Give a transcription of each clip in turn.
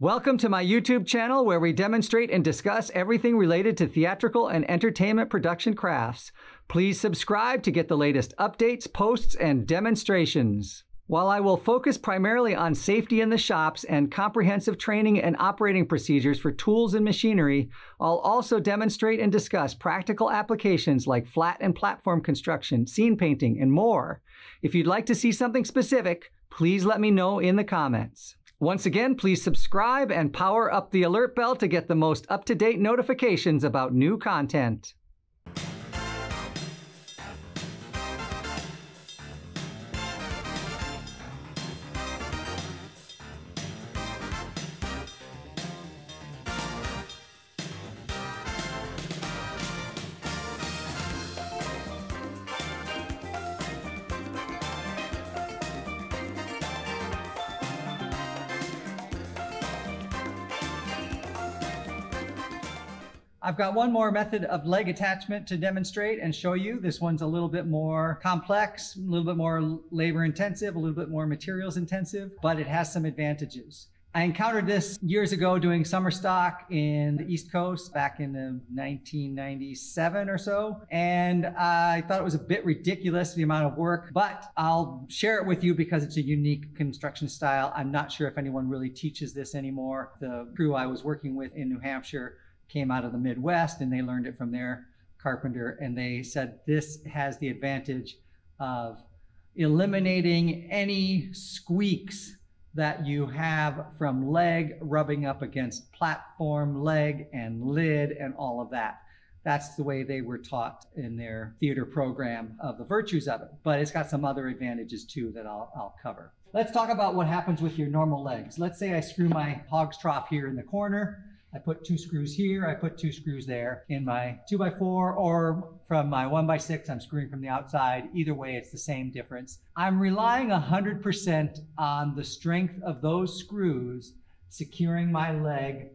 Welcome to my YouTube channel where we demonstrate and discuss everything related to theatrical and entertainment production crafts. Please subscribe to get the latest updates, posts, and demonstrations. While I will focus primarily on safety in the shops and comprehensive training and operating procedures for tools and machinery, I'll also demonstrate and discuss practical applications like flat and platform construction, scene painting, and more. If you'd like to see something specific, please let me know in the comments. Once again, please subscribe and power up the alert bell to get the most up to date notifications about new content. I've got one more method of leg attachment to demonstrate and show you. This one's a little bit more complex, a little bit more labor intensive, a little bit more materials intensive, but it has some advantages. I encountered this years ago doing summer stock in the East Coast back in 1997 or so. And I thought it was a bit ridiculous, the amount of work, but I'll share it with you because it's a unique construction style. I'm not sure if anyone really teaches this anymore. The crew I was working with in New Hampshire came out of the Midwest and they learned it from their carpenter. And they said this has the advantage of eliminating any squeaks that you have from leg rubbing up against platform, leg, and lid, and all of that. That's the way they were taught in their theater program of the virtues of it. But it's got some other advantages too that I'll, I'll cover. Let's talk about what happens with your normal legs. Let's say I screw my hog's trough here in the corner I put two screws here, I put two screws there in my two by four or from my one by six, I'm screwing from the outside. Either way, it's the same difference. I'm relying 100% on the strength of those screws securing my leg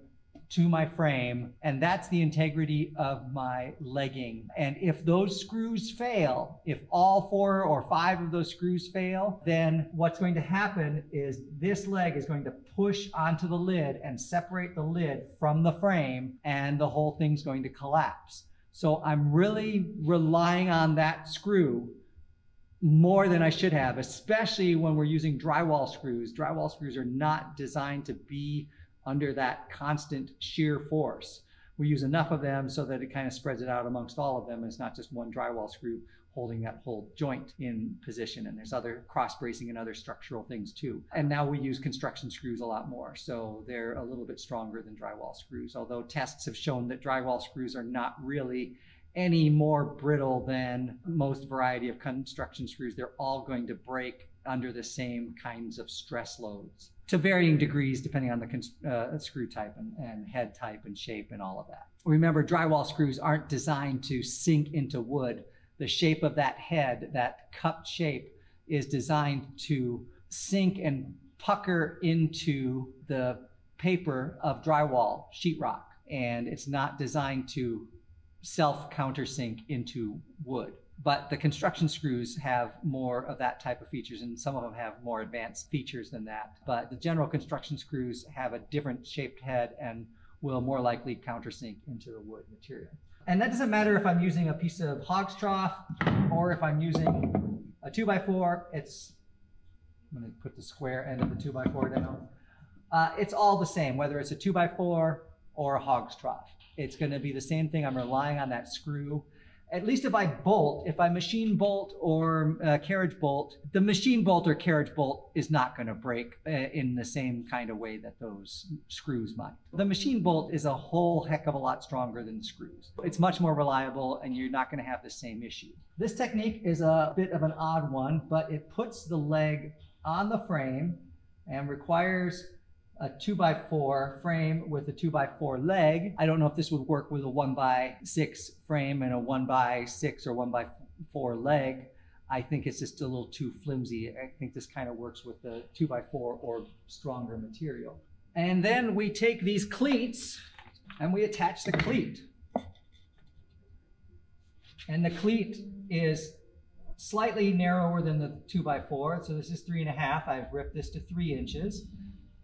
to my frame, and that's the integrity of my legging. And if those screws fail, if all four or five of those screws fail, then what's going to happen is this leg is going to push onto the lid and separate the lid from the frame, and the whole thing's going to collapse. So I'm really relying on that screw more than I should have, especially when we're using drywall screws. Drywall screws are not designed to be under that constant shear force. We use enough of them so that it kind of spreads it out amongst all of them. It's not just one drywall screw holding that whole joint in position. And there's other cross bracing and other structural things too. And now we use construction screws a lot more. So they're a little bit stronger than drywall screws. Although tests have shown that drywall screws are not really any more brittle than most variety of construction screws. They're all going to break under the same kinds of stress loads to varying degrees depending on the uh, screw type and, and, head type and shape and all of that. Remember, drywall screws aren't designed to sink into wood. The shape of that head, that cupped shape, is designed to sink and pucker into the paper of drywall sheetrock. And it's not designed to self countersink into wood. But the construction screws have more of that type of features, and some of them have more advanced features than that. But the general construction screws have a different shaped head and will more likely countersink into the wood material. And that doesn't matter if I'm using a piece of hog's trough or if I'm using a 2x4. It's, I'm going to put the square end of the 2x4 down. Uh, it's all the same, whether it's a 2x4 or a hog's trough. It's going to be the same thing. I'm relying on that screw at least if I bolt, if I machine bolt or uh, carriage bolt, the machine bolt or carriage bolt is not going to break uh, in the same kind of way that those screws might. The machine bolt is a whole heck of a lot stronger than screws. It's much more reliable and you're not going to have the same issue. This technique is a bit of an odd one, but it puts the leg on the frame and requires a two by four frame with a two by four leg. I don't know if this would work with a one by six frame and a one by six or one by four leg. I think it's just a little too flimsy. I think this kind of works with the two by four or stronger material. And then we take these cleats and we attach the cleat. And the cleat is slightly narrower than the two by four. So this is three and a half. I've ripped this to three inches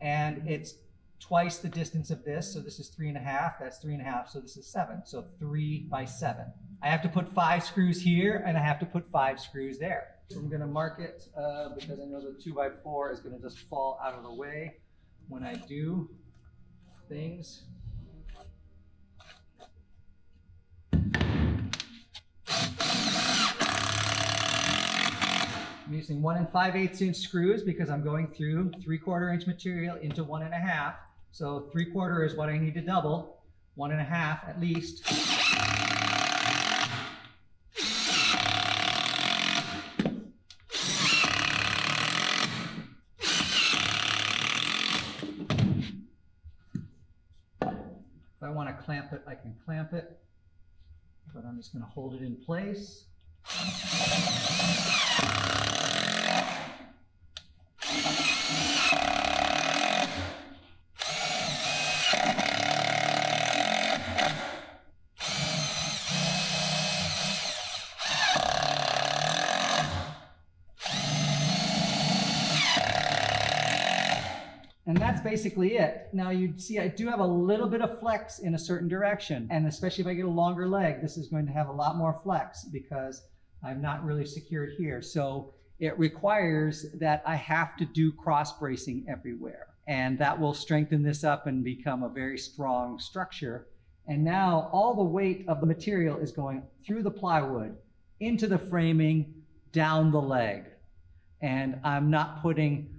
and it's twice the distance of this. So this is three and a half, that's three and a half, so this is seven. So three by seven. I have to put five screws here and I have to put five screws there. So I'm gonna mark it uh, because I know the two by four is gonna just fall out of the way when I do things. Using one and five eighths inch screws because I'm going through three quarter inch material into one and a half. So three quarter is what I need to double, one and a half at least. If I want to clamp it, I can clamp it, but I'm just going to hold it in place. And that's basically it. Now you see I do have a little bit of flex in a certain direction. And especially if I get a longer leg, this is going to have a lot more flex because I'm not really secured here. So it requires that I have to do cross bracing everywhere. And that will strengthen this up and become a very strong structure. And now all the weight of the material is going through the plywood, into the framing, down the leg. And I'm not putting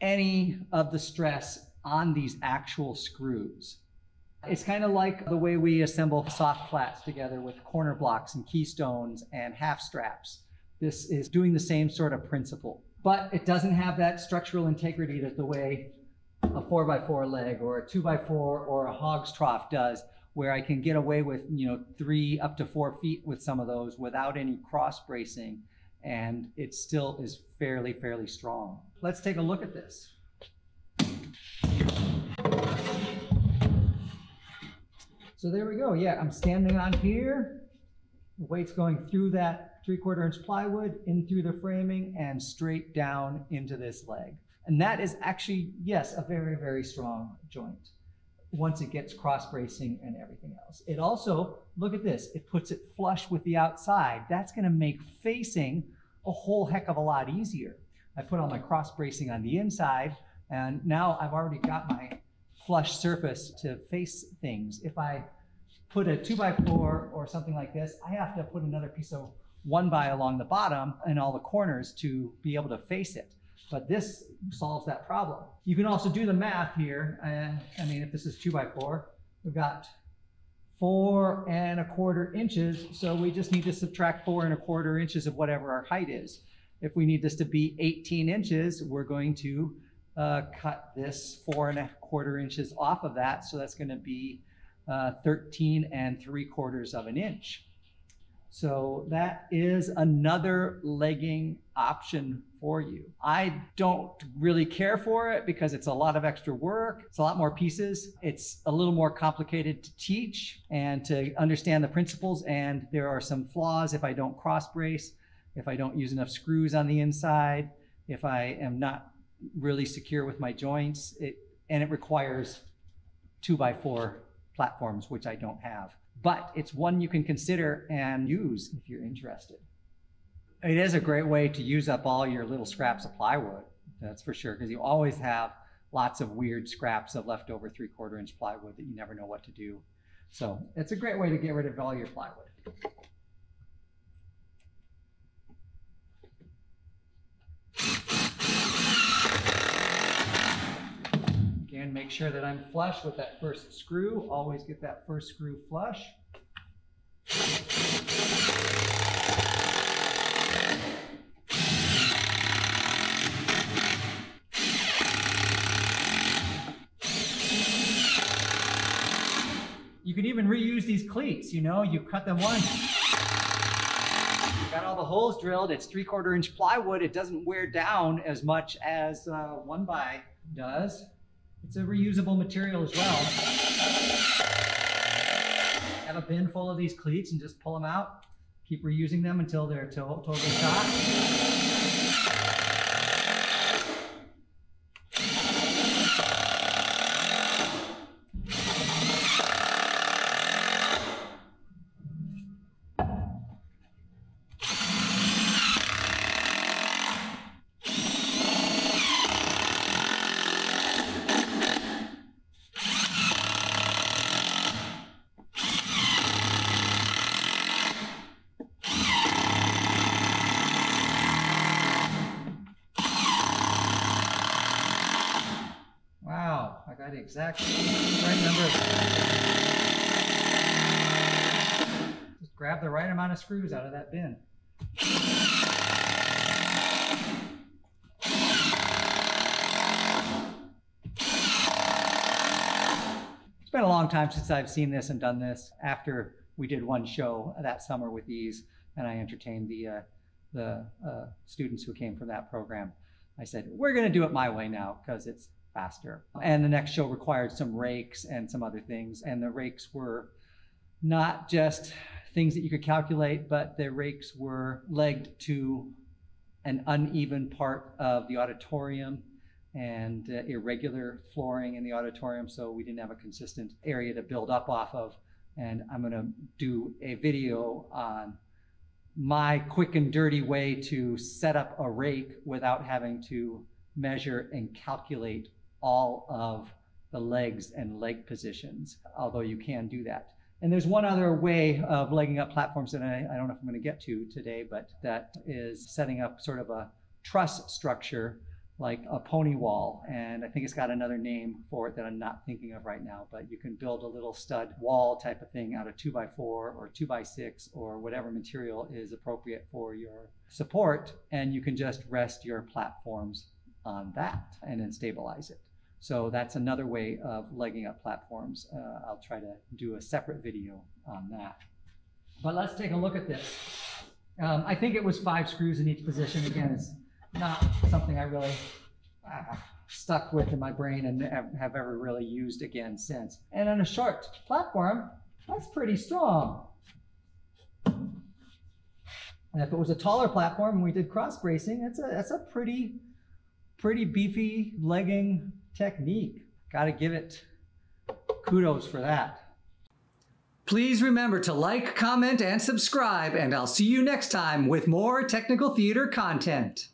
any of the stress on these actual screws. It's kind of like the way we assemble soft flats together with corner blocks and keystones and half straps. This is doing the same sort of principle, but it doesn't have that structural integrity that the way a four by four leg or a two by four or a hog's trough does, where I can get away with, you know, three up to four feet with some of those without any cross bracing. And it still is fairly, fairly strong. Let's take a look at this. So there we go. Yeah, I'm standing on here. The weight's going through that three quarter inch plywood, in through the framing, and straight down into this leg. And that is actually, yes, a very, very strong joint once it gets cross bracing and everything else. It also, look at this, it puts it flush with the outside. That's gonna make facing a whole heck of a lot easier. I put on my cross bracing on the inside and now I've already got my flush surface to face things. If I put a two by four or something like this, I have to put another piece of one by along the bottom and all the corners to be able to face it. But this solves that problem. You can also do the math here. Uh, I mean, if this is two by four, we've got four and a quarter inches. So we just need to subtract four and a quarter inches of whatever our height is. If we need this to be 18 inches, we're going to uh, cut this four and a quarter inches off of that. So that's going to be uh, 13 and three quarters of an inch. So that is another legging option for you. I don't really care for it because it's a lot of extra work. It's a lot more pieces. It's a little more complicated to teach and to understand the principles. And there are some flaws if I don't cross brace, if I don't use enough screws on the inside, if I am not really secure with my joints. It, and it requires two by four platforms, which I don't have but it's one you can consider and use if you're interested. It is a great way to use up all your little scraps of plywood, that's for sure, because you always have lots of weird scraps of leftover three quarter inch plywood that you never know what to do. So it's a great way to get rid of all your plywood. Again, make sure that I'm flush with that first screw. Always get that first screw flush. You can even reuse these cleats, you know, you cut them once. Got all the holes drilled. It's three quarter inch plywood. It doesn't wear down as much as uh, one by does. It's a reusable material as well. Have a bin full of these cleats and just pull them out. Keep reusing them until they're to totally shot. got the exact right number. Just grab the right amount of screws out of that bin. It's been a long time since I've seen this and done this. After we did one show that summer with these, and I entertained the uh, the uh, students who came from that program. I said, we're going to do it my way now because it's faster. And the next show required some rakes and some other things. And the rakes were not just things that you could calculate, but the rakes were legged to an uneven part of the auditorium and uh, irregular flooring in the auditorium. So we didn't have a consistent area to build up off of. And I'm going to do a video on my quick and dirty way to set up a rake without having to measure and calculate all of the legs and leg positions, although you can do that. And there's one other way of legging up platforms that I, I don't know if I'm going to get to today, but that is setting up sort of a truss structure like a pony wall. And I think it's got another name for it that I'm not thinking of right now, but you can build a little stud wall type of thing out of two by four or two by six or whatever material is appropriate for your support. And you can just rest your platforms on that and then stabilize it. So that's another way of legging up platforms. Uh, I'll try to do a separate video on that. But let's take a look at this. Um, I think it was five screws in each position. Again, it's not something I really uh, stuck with in my brain and have ever really used again since. And on a short platform, that's pretty strong. And if it was a taller platform and we did cross bracing, that's a, that's a pretty, pretty beefy legging technique. Got to give it kudos for that. Please remember to like, comment, and subscribe, and I'll see you next time with more technical theater content.